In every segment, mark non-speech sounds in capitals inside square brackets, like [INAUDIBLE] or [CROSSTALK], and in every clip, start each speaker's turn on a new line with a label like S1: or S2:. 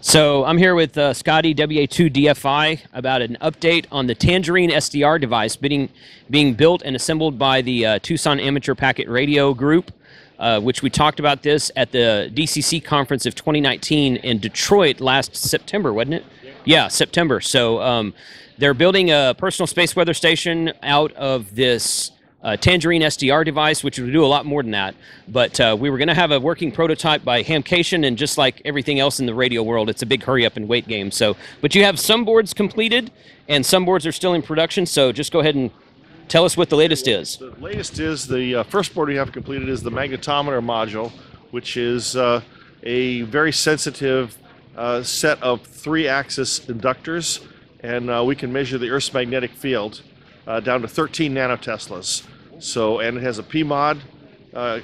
S1: So I'm here with uh, Scotty WA2 DFI about an update on the Tangerine SDR device being being built and assembled by the uh, Tucson Amateur Packet Radio Group, uh, which we talked about this at the DCC conference of 2019 in Detroit last September, wasn't it? Yeah, September. So um, they're building a personal space weather station out of this uh, Tangerine SDR device, which would do a lot more than that. But uh, we were going to have a working prototype by Hamcation, and just like everything else in the radio world, it's a big hurry up and wait game. So, but you have some boards completed, and some boards are still in production. So just go ahead and tell us what the latest is.
S2: The latest is the uh, first board we have completed is the magnetometer module, which is uh, a very sensitive uh, set of three-axis inductors, and uh, we can measure the Earth's magnetic field uh, down to 13 nanoteslas. So, and it has a PMOD uh,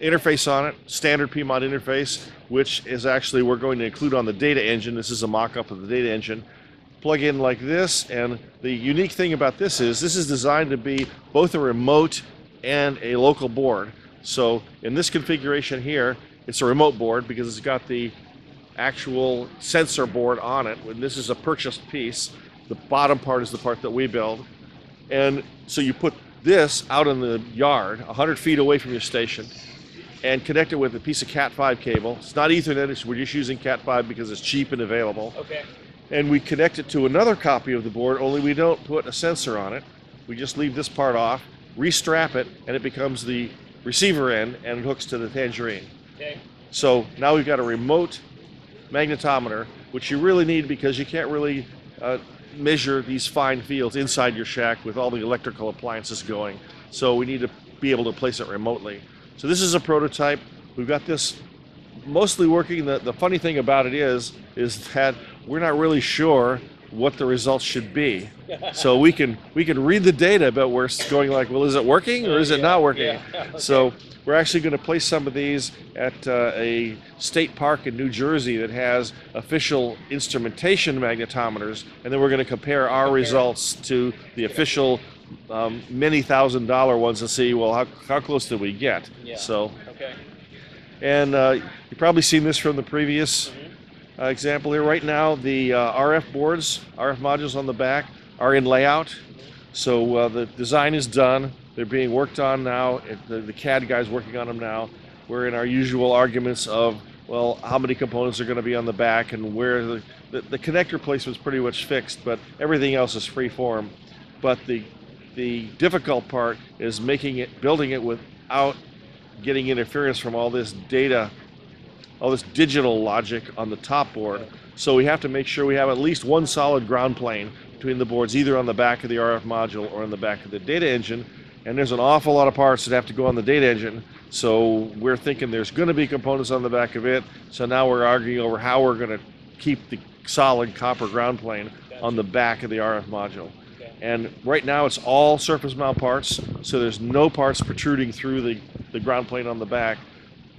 S2: interface on it, standard PMOD interface, which is actually we're going to include on the data engine. This is a mock-up of the data engine. Plug in like this, and the unique thing about this is this is designed to be both a remote and a local board. So in this configuration here, it's a remote board because it's got the actual sensor board on it. When this is a purchased piece, the bottom part is the part that we build. And so you put this out in the yard, 100 feet away from your station, and connect it with a piece of Cat5 cable. It's not Ethernet, it's, we're just using Cat5 because it's cheap and available.
S1: Okay.
S2: And we connect it to another copy of the board, only we don't put a sensor on it. We just leave this part off, restrap it, and it becomes the receiver end and it hooks to the tangerine.
S1: Okay.
S2: So now we've got a remote magnetometer, which you really need because you can't really uh, measure these fine fields inside your shack with all the electrical appliances going. So we need to be able to place it remotely. So this is a prototype. We've got this mostly working. The, the funny thing about it is, is that we're not really sure what the results should be. So we can we can read the data, but we're going like, well, is it working or is it not working? So we're actually going to place some of these at uh, a state park in New Jersey that has official instrumentation magnetometers, and then we're going to compare our results to the official um, many thousand dollar ones and see, well, how, how close did we get?
S1: Yeah.
S2: So,
S1: Okay.
S2: and uh, you've probably seen this from the previous uh, example here. Right now, the uh, RF boards, RF modules on the back, are in layout. So uh, the design is done. They're being worked on now. The, the CAD guy's working on them now. We're in our usual arguments of, well, how many components are going to be on the back and where the, the, the connector placement's pretty much fixed, but everything else is free form. But the, the difficult part is making it, building it without getting interference from all this data all this digital logic on the top board. So we have to make sure we have at least one solid ground plane between the boards, either on the back of the RF module or on the back of the data engine. And there's an awful lot of parts that have to go on the data engine. So we're thinking there's going to be components on the back of it. So now we're arguing over how we're going to keep the solid copper ground plane on the back of the RF module. And right now it's all surface mount parts, so there's no parts protruding through the, the ground plane on the back.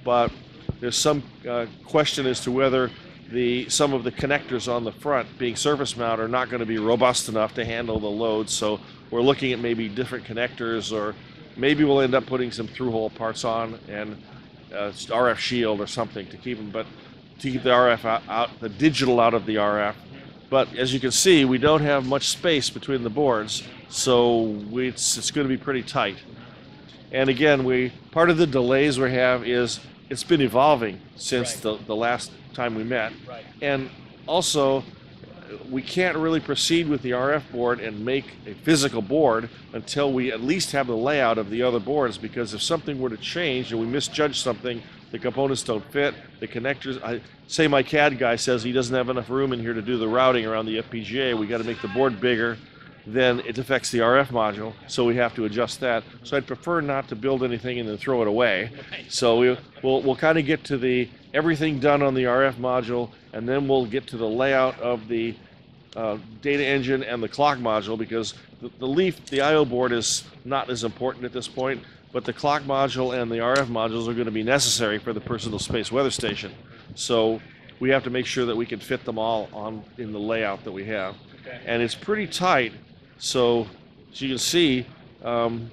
S2: But there's some uh, question as to whether the some of the connectors on the front, being surface mount, are not going to be robust enough to handle the load. So we're looking at maybe different connectors, or maybe we'll end up putting some through-hole parts on and uh, RF shield or something to keep them, but to keep the RF out, out, the digital out of the RF. But as you can see, we don't have much space between the boards, so it's, it's going to be pretty tight. And again, we part of the delays we have is it's been evolving since
S1: Right.
S2: the, the last time we met.
S1: Right.
S2: And also, we can't really proceed with the RF board and make a physical board until we at least have the layout of the other boards because if something were to change and we misjudge something, the components don't fit, the connectors, I say my CAD guy says he doesn't have enough room in here to do the routing around the FPGA, we got to make the board bigger, then it affects the RF module, so we have to adjust that. So I'd prefer not to build anything and then throw it away. So we, we'll, we'll kind of get to the everything done on the RF module, and then we'll get to the layout of the uh, data engine and the clock module because the, the Leaf, the I/O board is not as important at this point, but the clock module and the RF modules are going to be necessary for the personal space weather station. So we have to make sure that we can fit them all on in the layout that we have,
S1: Okay.
S2: and it's pretty tight. So as you can see, um,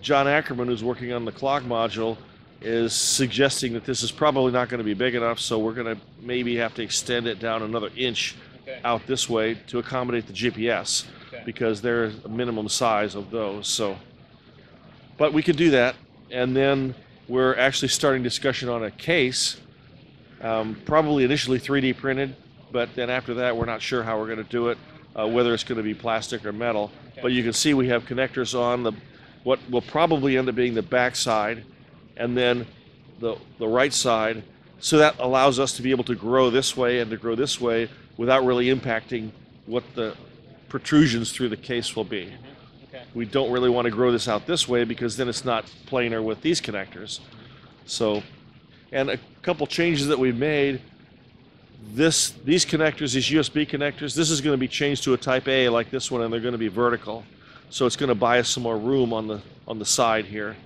S2: John Ackerman, who's working on the clock module, is suggesting that this is probably not going to be big enough, so we're going to maybe have to extend it down another inch
S1: Okay.
S2: out this way to accommodate the GPS
S1: Okay.
S2: because there's a minimum size of those. So, but we could do that, and then we're actually starting discussion on a case, um, probably initially 3D printed, but then after that we're not sure how we're going to do it, uh, whether it's going to be plastic or metal. But you can see we have connectors on the what will probably end up being the back side, and then the the right side. So that allows us to be able to grow this way and to grow this way without really impacting what the protrusions through the case will be.
S1: Okay.
S2: We don't really want to grow this out this way because then it's not planar with these connectors. So, and a couple changes that we've made. This these connectors, these USB connectors, this is going to be changed to a Type A like this one, and they're going to be vertical. So it's going to buy us some more room on the on the side here,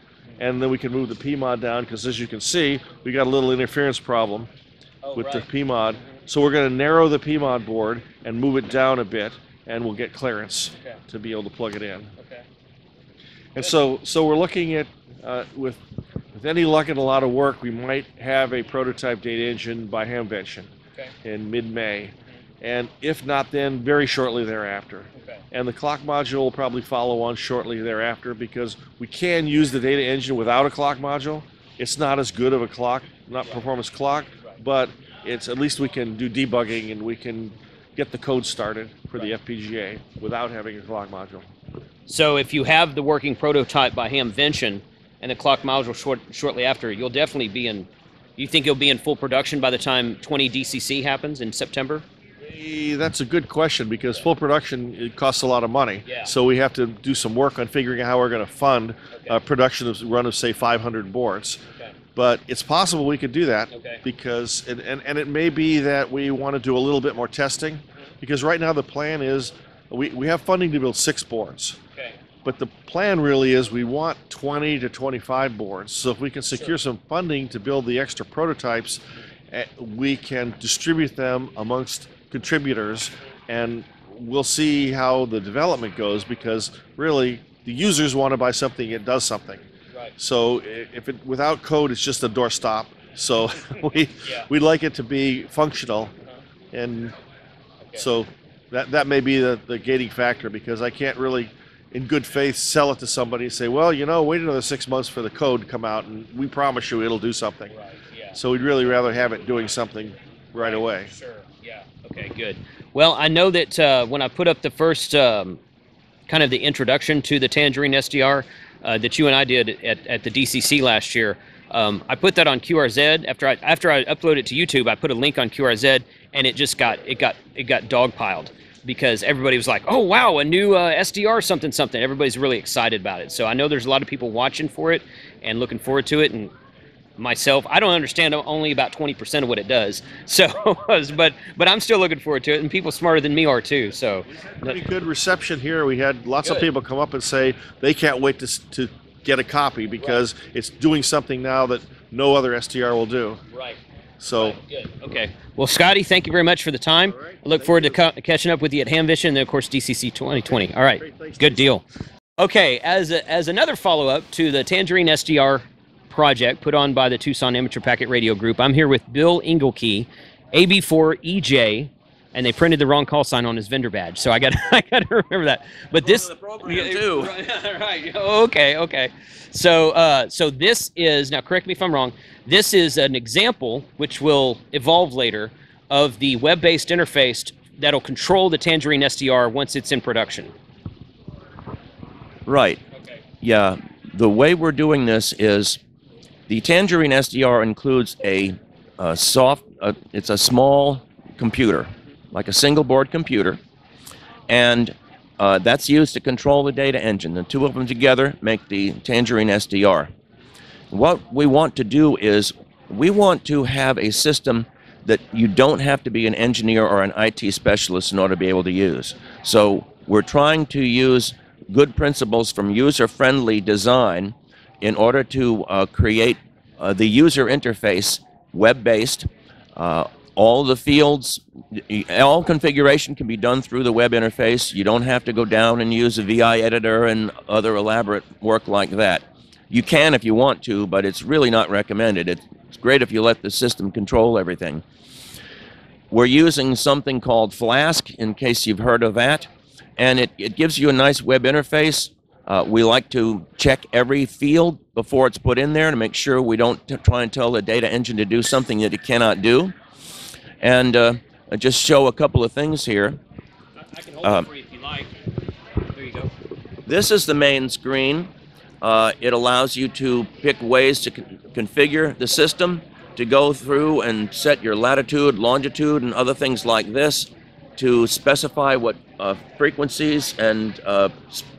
S2: and then we can move the PMOD down because as you can see, we got a little interference problem
S1: Oh,
S2: with
S1: right.
S2: the PMOD. So we're going to narrow the PMOD board and move it down a bit, and we'll get clearance
S1: Okay.
S2: to be able to plug it in.
S1: Okay.
S2: And so, so we're looking at uh, with with any luck and a lot of work, we might have a prototype data engine by Hamvention
S1: Okay.
S2: in mid-May, and if not, then very shortly thereafter.
S1: Okay.
S2: And the clock module will probably follow on shortly thereafter because we can use the data engine without a clock module. It's not as good of a clock, not performance clock,
S1: Right.
S2: but it's at least we can do debugging and we can get the code started for the FPGA without having a clock module.
S1: So if you have the working prototype by Hamvention and the clock module short, shortly after, you'll definitely be in. You think you'll be in full production by the time 20 DCC happens in September?
S2: Eh, That's a good question because full production it costs a lot of money.
S1: Yeah.
S2: So we have to do some work on figuring out how we're going to fund
S1: Okay.
S2: a production of run of say 500 boards.
S1: Okay.
S2: But it's possible we could do that
S1: Okay.
S2: because and, and, and it may be that we want to do a little bit more testing because right now the plan is we, we have funding to build six boards.
S1: Okay.
S2: But the plan really is we want 20 to 25 boards. So if we can secure some funding to build the extra prototypes, eh, we can distribute them amongst contributors and we'll see how the development goes because really the users want to buy something it does something.
S1: Right.
S2: So if it without code it's just a doorstop. So [LAUGHS] we
S1: Yeah.
S2: we'd like it to be functional and so that that may be the, the gating factor because I can't really, in good faith, sell it to somebody and say, well, you know, wait another six months for the code to come out and we promise you it'll do something.
S1: Right. Yeah.
S2: So we'd really rather have it doing something right away.
S1: Sure. Yeah. Okay. Good. Well, I know that uh, when I put up the first um, kind of the introduction to the Tangerine SDR uh, that you and I did at, at the DCC last year, um, I put that on QRZ. After I after I uploaded it to YouTube, I put a link on QRZ, and it just got it got it got dogpiled because everybody was like, "Oh wow, a new uh, SDR something something." Everybody's really excited about it. So I know there's a lot of people watching for it and looking forward to it, and myself. I don't understand only about 20% of what it does. [LAUGHS] So, but but I'm still looking forward to it, and people smarter than me are too. So,
S2: Pretty good reception here. We had lots of people come up and say they can't wait to, to get a copy because it's doing something now that no other SDR will do.
S1: right.
S2: So
S1: Good. Okay. Well, Scotty, thank you very much for the time.
S2: Right.
S1: I look forward
S2: you.
S1: to ca- catching up with you at Hamvention and, then of course, DCC 2020. All right. Good deal. Okay. As, a, as another follow up to the Tangerine SDR project put on by the Tucson Amateur Packet Radio Group, I'm here with Bill Engelke, AB4EJ, and they printed the wrong call sign on his vendor badge. So I got [LAUGHS] I got to remember that. But this
S3: the program, too. [LAUGHS]
S1: Right, right. Okay, okay. So uh, so this is now correct me if I'm wrong. This is an example which will evolve later of the web-based interface that'll control the Tangerine SDR once it's in production.
S3: Right.
S1: Okay.
S3: Yeah. The way we're doing this is the Tangerine SDR includes a, uh soft, uh, it's a small computer, like a single board computer, and uh, that's used to control the data engine. The two of them together make the Tangerine SDR. What we want to do is we want to have a system that you don't have to be an engineer or an IT specialist in order to be able to use. So we're trying to use good principles from user-friendly design in order to uh, create uh, the user interface web-based. All the fields, all configuration can be done through the web interface. You don't have to go down and use a VI editor and other elaborate work like that. You can if you want to, but it's really not recommended. It's great if you let the system control everything. We're using something called Flask, in case you've heard of that, and it, it gives you a nice web interface. Uh, we like to check every field before it's put in there to make sure we don't try and tell the data engine to do something that it cannot do. And uh, just show a couple of things here.
S1: I can hold
S3: Um,
S1: it for you if you like. There you go.
S3: This is the main screen. Uh, it allows you to pick ways to con- configure the system, to go through and set your latitude, longitude, and other things like this, to specify what uh, frequencies and uh,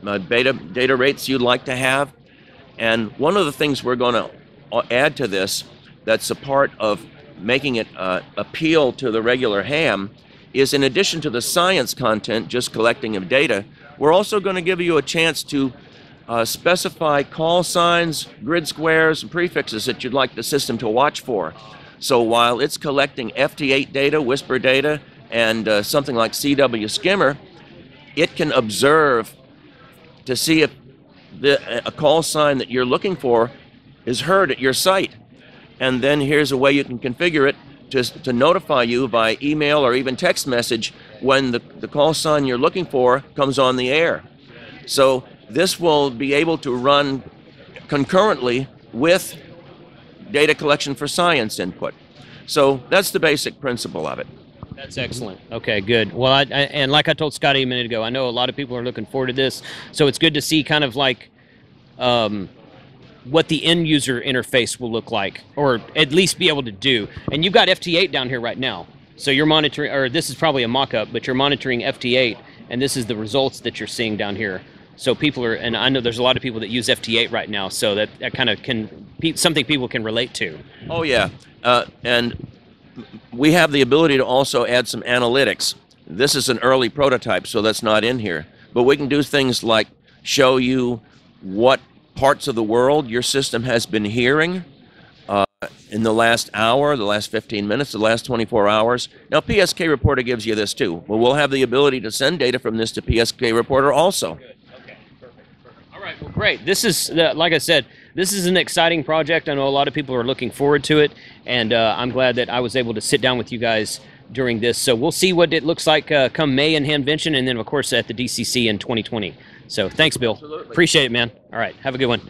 S3: uh, beta data rates you'd like to have. And one of the things we're going to add to this that's a part of making it uh, appeal to the regular ham is in addition to the science content, just collecting of data, we're also going to give you a chance to uh, specify call signs, grid squares, and prefixes that you'd like the system to watch for. So while it's collecting FT8 data, WSPR data, and uh, something like CW Skimmer, it can observe to see if the, a call sign that you're looking for is heard at your site. And then here's a way you can configure it to, to notify you by email or even text message when the, the call sign you're looking for comes on the air. So this will be able to run concurrently with data collection for science input. So that's the basic principle of it.
S1: That's excellent. Okay, good. Well, I, I, and like I told Scotty a minute ago, I know a lot of people are looking forward to this. So it's good to see kind of like um, what the end user interface will look like, or at least be able to do. And you've got FT8 down here right now. So you're monitoring, or this is probably a mock-up, but you're monitoring FT8, and this is the results that you're seeing down here. So people are, and I know there's a lot of people that use FT8 right now, so that, that kind of can something people can relate to.
S3: Oh yeah, uh, and we have the ability to also add some analytics. This is an early prototype, so that's not in here. But we can do things like show you what parts of the world your system has been hearing uh, in the last hour, the last 15 minutes, the last 24 hours. Now, PSK Reporter gives you this too. But we'll have the ability to send data from this to PSK Reporter also.
S1: Well, great. This is, uh, like I said, this is an exciting project. I know a lot of people are looking forward to it, and uh, I'm glad that I was able to sit down with you guys during this. So we'll see what it looks like uh, come May in Hamvention, and then, of course, at the DCC in 2020. So thanks, Bill.
S3: Absolutely.
S1: Appreciate it, man. All right, have a good one.